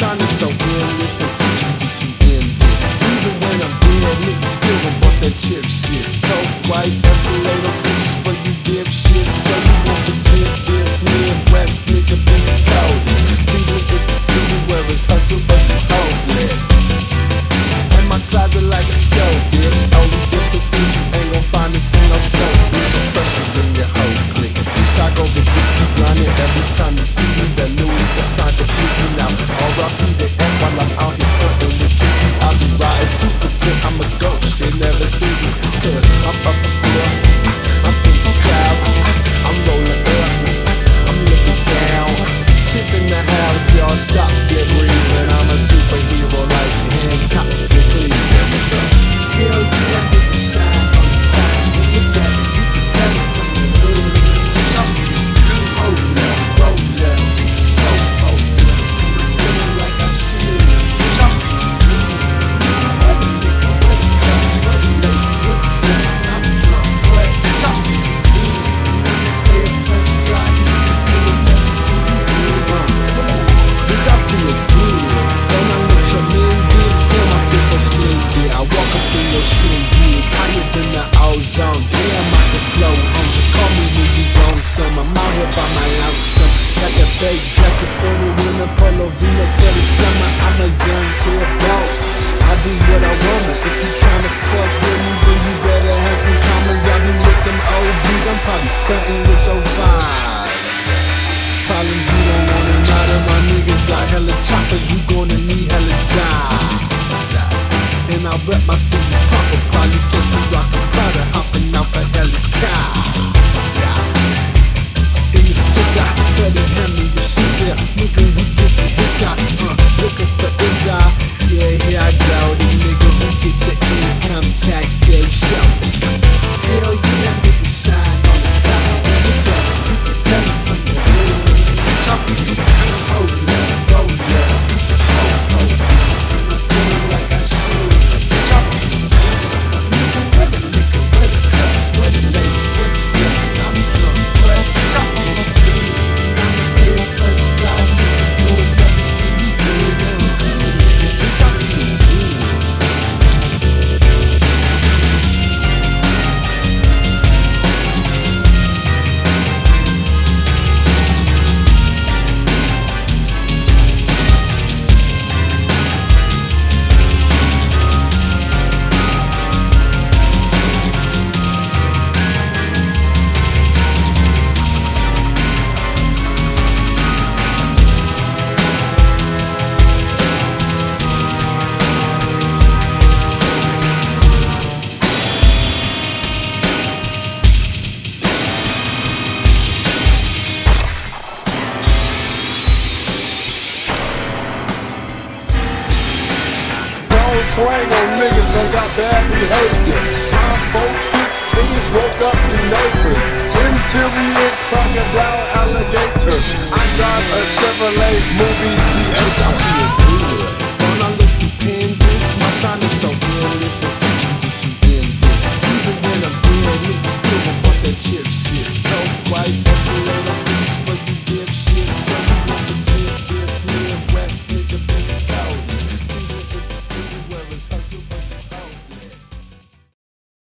shine is so endless I'm so tempted to win this. Even when I'm dead, niggas still gon' want that chip shit. No right, escalator sixes for you dipshits So you won't forget this, me and West, nigga, be the coldest People get to see you where it's hustle, but and I rep my city proper. Probably catch me rockin' powder, hopping out a helicopter. train on niggas that got bad behavior. I'm four fifteen. woke up the neighbor. Interior crocodile alligator. I drive a Chevrolet movie theater.